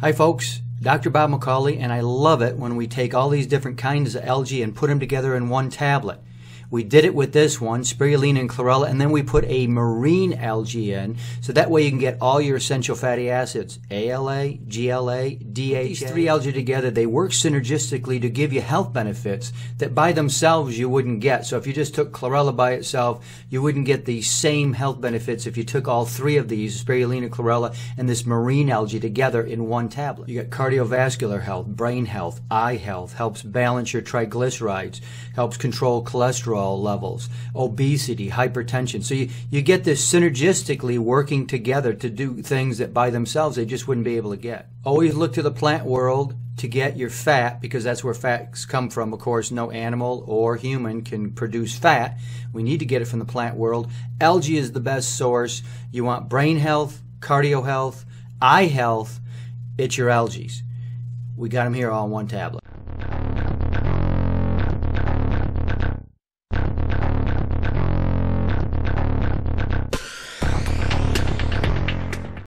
Hi, folks. Dr. Bob McCauley, and I love it when we take all these different kinds of algae and put them together in one tablet. We did it with this one, spirulina and chlorella, and then we put a marine algae in, so that way you can get all your essential fatty acids, ALA, GLA, DHA. These three algae together, they work synergistically to give you health benefits that by themselves you wouldn't get. So if you just took chlorella by itself, you wouldn't get the same health benefits if you took all three of these, spirulina, chlorella, and this marine algae together in one tablet. You got cardiovascular health, brain health, eye health, helps balance your triglycerides, helps control cholesterol, levels, obesity, hypertension. So you, you get this synergistically working together to do things that by themselves they just wouldn't be able to get. Always look to the plant world to get your fat because that's where fats come from. Of course, no animal or human can produce fat. We need to get it from the plant world. Algae is the best source. You want brain health, cardio health, eye health, it's your algae. We got them here all in one tablet.